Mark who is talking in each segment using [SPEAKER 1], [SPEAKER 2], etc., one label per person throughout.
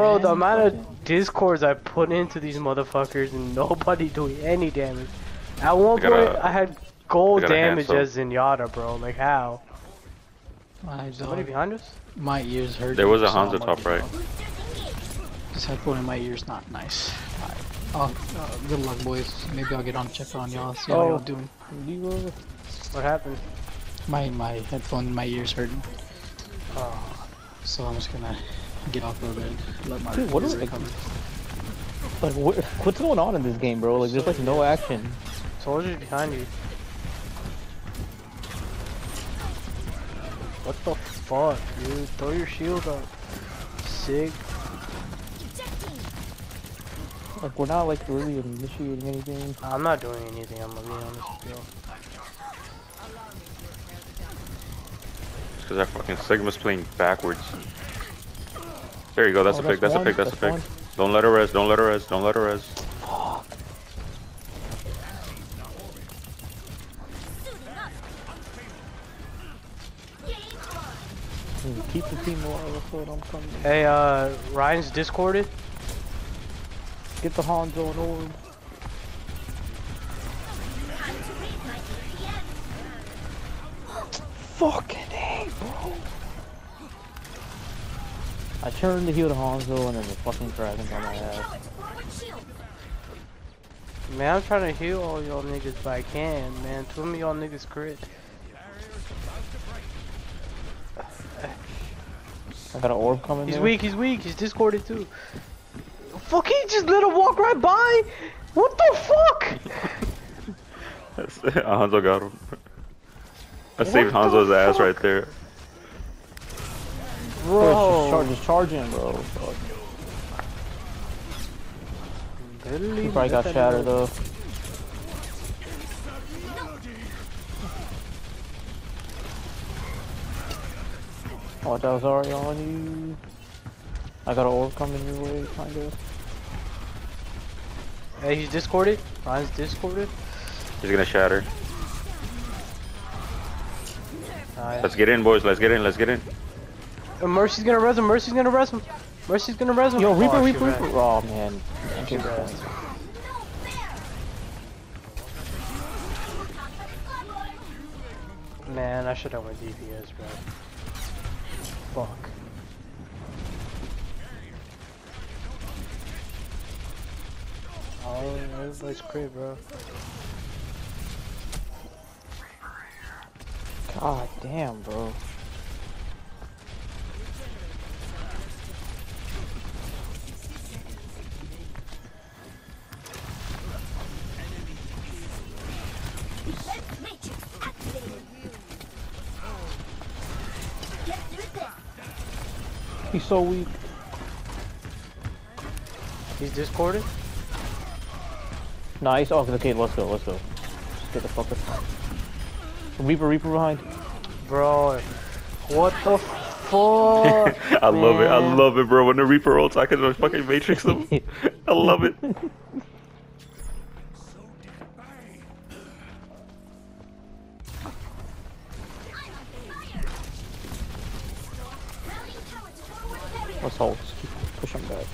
[SPEAKER 1] Bro, the amount of discords I put into these motherfuckers and nobody doing any damage. At one
[SPEAKER 2] I got
[SPEAKER 1] point,
[SPEAKER 2] a-
[SPEAKER 1] I had gold
[SPEAKER 2] I
[SPEAKER 1] damage
[SPEAKER 2] hand
[SPEAKER 1] as Zenyatta, bro. Like, how?
[SPEAKER 3] My
[SPEAKER 1] Somebody
[SPEAKER 3] dog,
[SPEAKER 1] behind us?
[SPEAKER 3] my ears hurt.
[SPEAKER 2] There was a
[SPEAKER 3] so
[SPEAKER 2] Hanzo top
[SPEAKER 3] lucky,
[SPEAKER 2] right.
[SPEAKER 3] This headphone in my ear's not nice. Alright. Oh, uh, good luck, boys. Maybe I'll get on check on y'all. See how
[SPEAKER 1] Oh.
[SPEAKER 3] y'all doing.
[SPEAKER 1] What happened?
[SPEAKER 3] My my headphone in my ears hurting,
[SPEAKER 1] Oh,
[SPEAKER 3] so I'm just gonna get off of it. Let my
[SPEAKER 4] Dude, what
[SPEAKER 3] ears
[SPEAKER 4] are-
[SPEAKER 3] recover.
[SPEAKER 4] Like, what, what's going on in this game, bro? Like, there's like no action.
[SPEAKER 1] soldiers behind you. What the fuck, dude? Throw your shield up. Sick.
[SPEAKER 4] Like, we're not like really initiating anything.
[SPEAKER 1] I'm not doing anything, I'm gonna be honest with you.
[SPEAKER 2] Because that fucking Sigma's playing backwards. There you go, that's
[SPEAKER 4] Oh,
[SPEAKER 2] a pick, that's,
[SPEAKER 4] one,
[SPEAKER 2] a pick, that's, a pick.
[SPEAKER 4] one.
[SPEAKER 2] Don't let her res, don't let her res, don't let her res.
[SPEAKER 4] Keep the team alive, that's what I'm coming.
[SPEAKER 1] Hey, uh, Ryan's discorded.
[SPEAKER 4] Get the Hanzo and Orb. Fucking I turned to heal the Hanzo and then the fucking dragon on my ass.
[SPEAKER 1] Man, I'm trying to heal all y'all niggas, but I can, man. Two of y'all niggas crit.
[SPEAKER 4] I got an orb coming
[SPEAKER 1] He's
[SPEAKER 4] there.
[SPEAKER 1] weak, he's weak, he's discorded too. Fuck, he just let him walk right by! What the fuck?
[SPEAKER 2] Hanzo got him. I saved
[SPEAKER 1] What the
[SPEAKER 2] Hanzo's ass
[SPEAKER 1] fuck?
[SPEAKER 2] right there.
[SPEAKER 4] Bro, it's just, char
[SPEAKER 1] Bro.
[SPEAKER 4] just charging, bro. Fuck. He probably got shattered though. Oh, that was already on you. I got an orb coming your way, kind of.
[SPEAKER 1] Hey, he's discorded. Ryan's discorded.
[SPEAKER 2] He's gonna shatter.
[SPEAKER 1] Nice.
[SPEAKER 2] Let's get in, boys, let's get in, let's get in.
[SPEAKER 1] Uh, Mercy's gonna res him, Mercy's gonna res him. Mercy's gonna res him.
[SPEAKER 4] Yo, Reaper,
[SPEAKER 1] Oh, she
[SPEAKER 4] Reaper. Reaper. Oh man.
[SPEAKER 1] She res. Man, I should have went DPS, bro. Fuck. Oh, everybody's crit, bro.
[SPEAKER 4] God damn, bro. He's so weak.
[SPEAKER 1] He's discorded.
[SPEAKER 4] Nice. Oh, okay, let's go, let's go. Just get the fuck up. Reaper, Reaper behind.
[SPEAKER 1] Bro, what the fuck?
[SPEAKER 2] I love it, I love it, bro. When the Reaper ults, I can just fucking matrix them. I love it.
[SPEAKER 4] Let's hold. Just keep pushing back.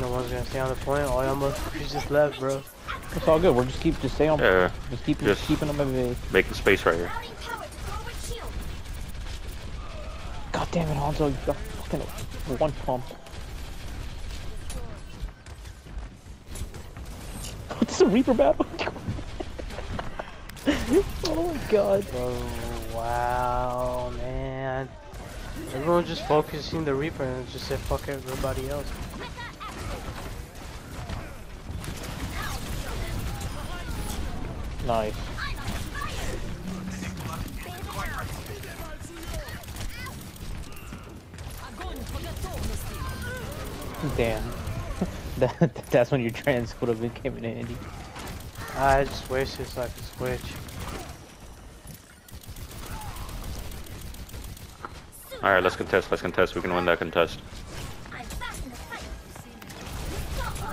[SPEAKER 1] No one's gonna stay on the point. All y'all motherfuckers just left, bro.
[SPEAKER 4] It's all good. We're just keep just stay on.
[SPEAKER 2] Yeah,
[SPEAKER 4] Just keep
[SPEAKER 2] just-
[SPEAKER 4] keeping them at bay.
[SPEAKER 2] making space right here.
[SPEAKER 4] God damn it, Hanzo! You got fucking one pump. What's the Reaper battle? oh my god.
[SPEAKER 1] Oh, wow, man. Everyone's just focusing the Reaper and just said fuck everybody else.
[SPEAKER 4] Nice. Damn. that, that's when your trans would have been came in handy.
[SPEAKER 1] I just wasted so I could switch.
[SPEAKER 2] Alright, let's contest, let's contest. We can win that contest.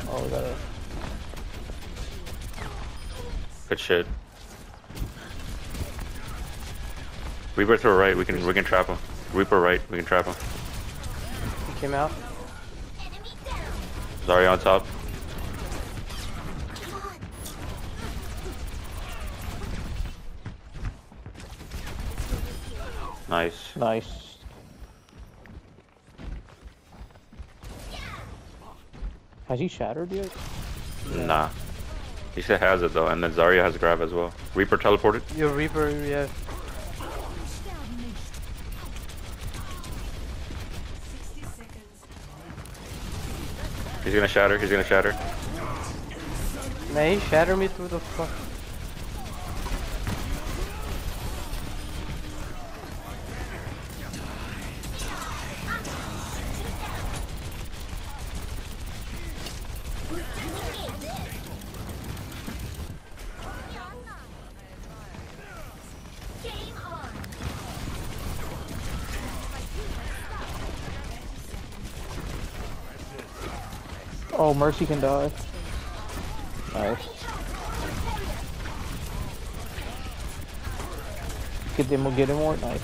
[SPEAKER 4] Oh, we gotta.
[SPEAKER 2] Good shit. Reaper to the right, we can we can trap him. Reaper right, we can trap him.
[SPEAKER 1] He came out.
[SPEAKER 2] Zarya on top. Nice.
[SPEAKER 4] Nice. Has he shattered yet?
[SPEAKER 2] Nah. He still has it though, and then Zarya has grab as well. Reaper teleported.
[SPEAKER 1] Your Reaper, yeah.
[SPEAKER 2] He's gonna shatter. He's gonna shatter.
[SPEAKER 1] Man, he shattered me through the fuck.
[SPEAKER 4] Oh, Mercy can die. Nice. Get them, get him more. Nice.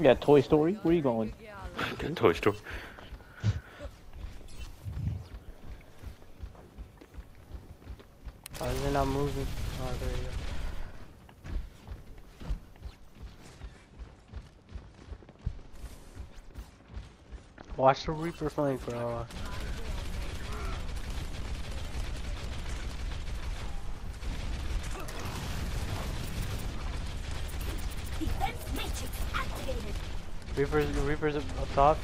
[SPEAKER 4] Yeah, Toy Story. Where are you going?
[SPEAKER 2] Toy Story.
[SPEAKER 1] Why is it not moving? Oh, there you go. Watch the Reaper flank, bro.
[SPEAKER 5] Defense matrix activated.
[SPEAKER 1] Reaper's Reaper's up up top.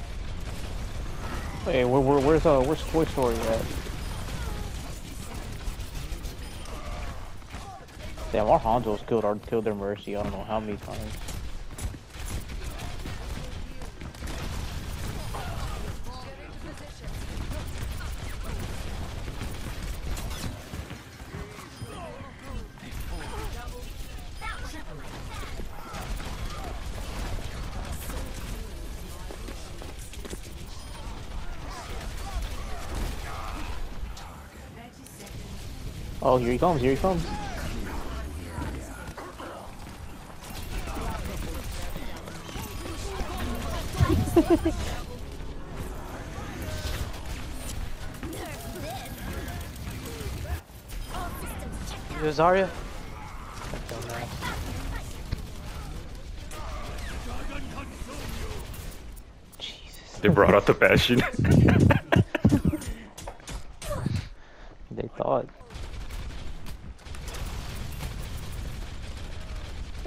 [SPEAKER 4] Hey, where, where, where's uh, where's Toy Story at? Damn, our Hanzo's killed our killed their Mercy. I don't know how many times. Oh, here he comes! Here he comes!
[SPEAKER 1] Yo, Zarya.
[SPEAKER 4] Jesus.
[SPEAKER 2] They brought out the Bastion.
[SPEAKER 4] They thought.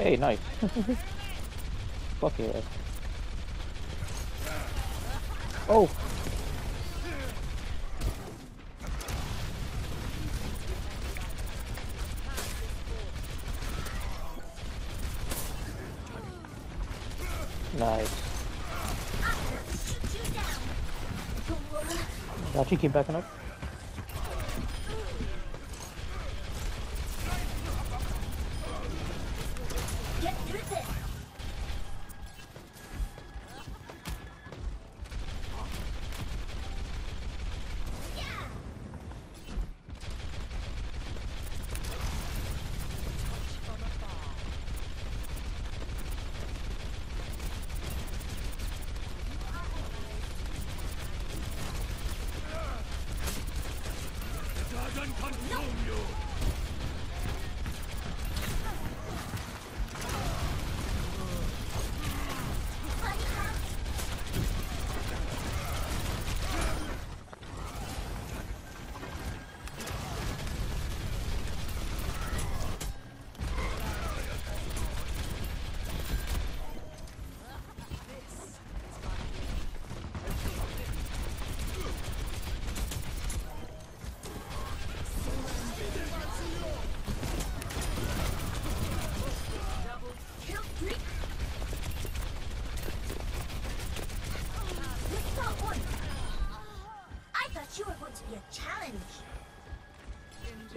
[SPEAKER 4] Hey, nice. Fuck yeah. Oh. Nice. Got you keep backing up.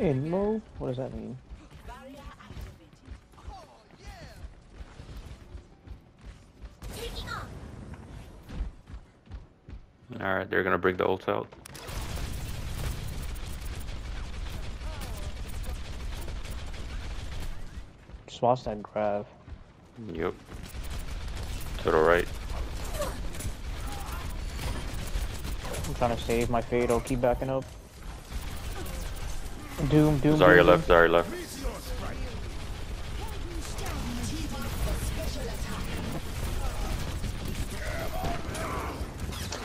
[SPEAKER 5] In
[SPEAKER 4] mode? What does that mean?
[SPEAKER 2] Alright, they're gonna bring the ult out.
[SPEAKER 4] Just that grab.
[SPEAKER 2] Yep. To the right.
[SPEAKER 4] I'm trying to save my fade, I'll keep backing up. Doom, Doom.
[SPEAKER 2] Zarya
[SPEAKER 4] Doom,
[SPEAKER 2] left, Zarya left.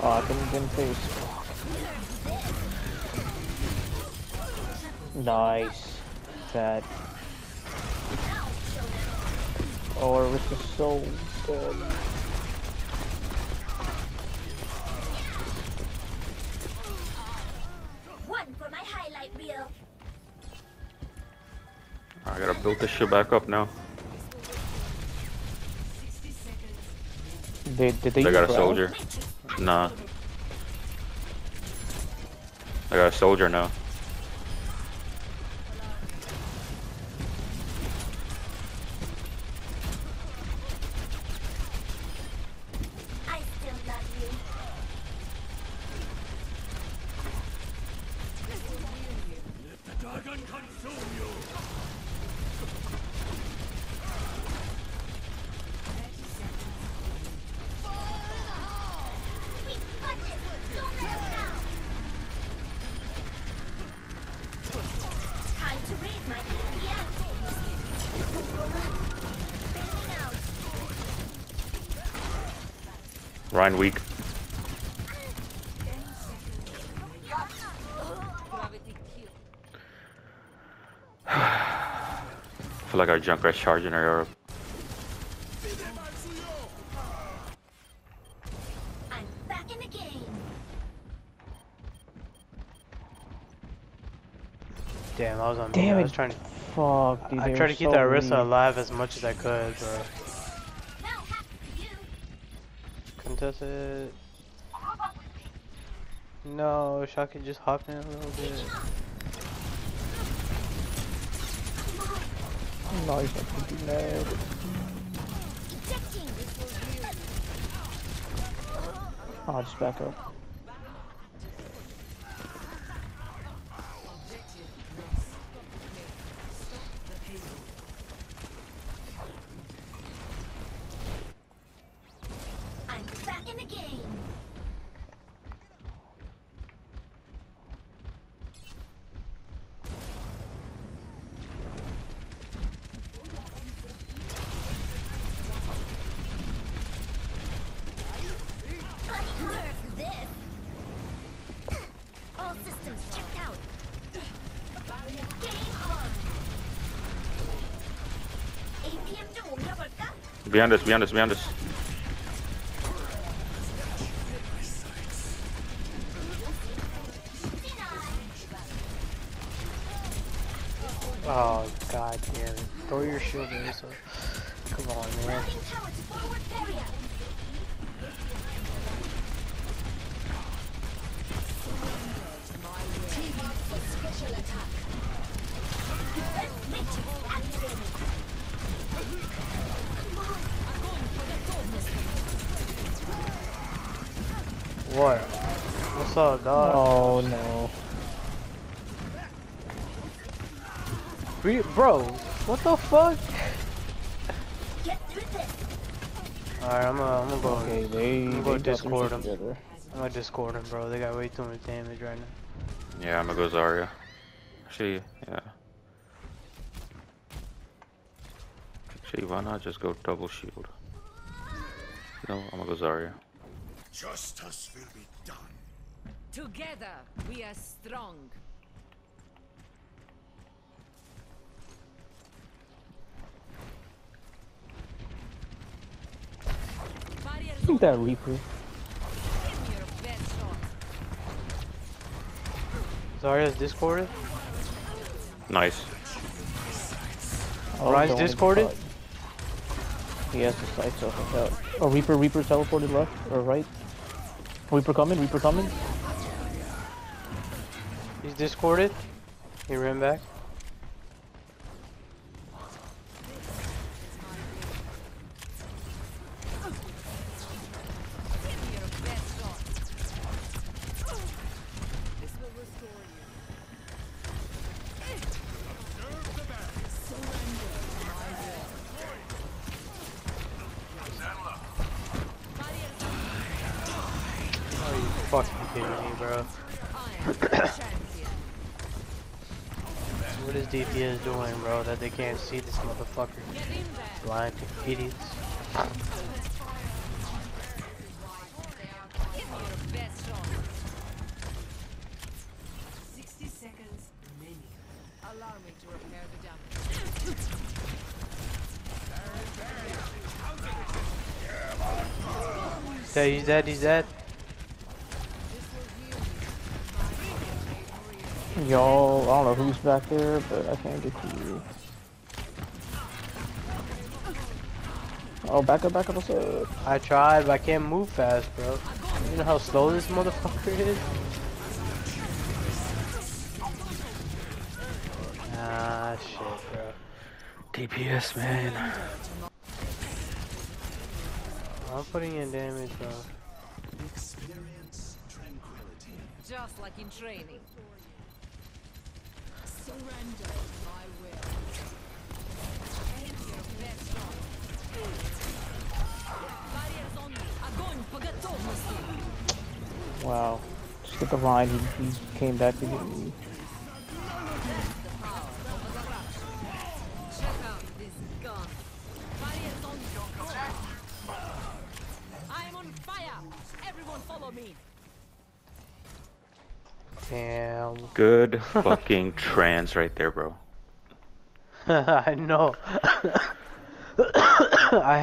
[SPEAKER 4] Oh, I couldn't get in face. Nice. That. Oh, our wrist is so good.
[SPEAKER 2] Build this shit back up now.
[SPEAKER 4] They, did they
[SPEAKER 2] They got a
[SPEAKER 4] grab?
[SPEAKER 2] soldier. Nah. I got a soldier now.
[SPEAKER 5] I still love you.
[SPEAKER 2] Ryan weak. I feel like our Junkrat's charging our Europe.
[SPEAKER 5] I'm back in the game.
[SPEAKER 1] Damn, I was on.
[SPEAKER 4] Damn
[SPEAKER 1] I
[SPEAKER 4] it.
[SPEAKER 1] was trying. to.
[SPEAKER 4] Fuck, dude.
[SPEAKER 1] I tried
[SPEAKER 4] were
[SPEAKER 1] to keep
[SPEAKER 4] so
[SPEAKER 1] that Rissa alive as much as I could, bro.
[SPEAKER 5] No hack for you.
[SPEAKER 1] Contested. No, Shaka just hopped in a little bit.
[SPEAKER 4] Nice, I could be mad. I'll just back up.
[SPEAKER 5] 볼까?
[SPEAKER 2] Behind us, behind us, behind us.
[SPEAKER 1] Oh god damn it. Throw your shield in so come on man. What? What's up, dog?
[SPEAKER 4] Oh no.
[SPEAKER 1] Re- bro, what the fuck?
[SPEAKER 5] Get through this.
[SPEAKER 1] Alright, I'm gonna, I'm gonna go.
[SPEAKER 4] Okay, they.
[SPEAKER 1] I'm
[SPEAKER 4] they
[SPEAKER 1] gonna
[SPEAKER 4] got
[SPEAKER 1] Discord
[SPEAKER 4] shit
[SPEAKER 1] them.
[SPEAKER 4] together.
[SPEAKER 1] I'm gonna Discord them, bro. They got way too much damage right now.
[SPEAKER 2] Yeah, I'm gonna go Zarya. Actually, yeah. Actually, why not just go double shield? No, I'm gonna go Zarya.
[SPEAKER 6] Justice will be done.
[SPEAKER 7] Together, we are strong. Barriers
[SPEAKER 4] I think that Reaper.
[SPEAKER 7] open. Give me your best shot.
[SPEAKER 1] Zarya's discorded?
[SPEAKER 2] Nice.
[SPEAKER 4] Oh,
[SPEAKER 1] Rise discorded?
[SPEAKER 4] He has the sights up and out. Oh, Reaper, Reaper teleported left or right. Reaper coming, Reaper coming.
[SPEAKER 1] He's discorded? He ran back? DPS doing, bro? That they can't see this motherfucker? Blind idiots.
[SPEAKER 7] Give me your best shot.
[SPEAKER 5] 60 seconds.
[SPEAKER 7] Allow me to repair the damage.
[SPEAKER 1] Yeah, he's dead, he's dead.
[SPEAKER 4] Y'all, I don't know who's back there, but I can't get to you. Oh, back up, back up, what's up?
[SPEAKER 1] I tried, but I can't move fast, bro. You know how slow this motherfucker is? Ah, shit, bro.
[SPEAKER 2] DPS, man.
[SPEAKER 1] I'm putting in damage, bro.
[SPEAKER 6] Experience tranquility.
[SPEAKER 7] Just like in training.
[SPEAKER 4] Wow. Just get the line, he, he came back to get me.
[SPEAKER 2] Good fucking trans right there, bro.
[SPEAKER 1] I know. I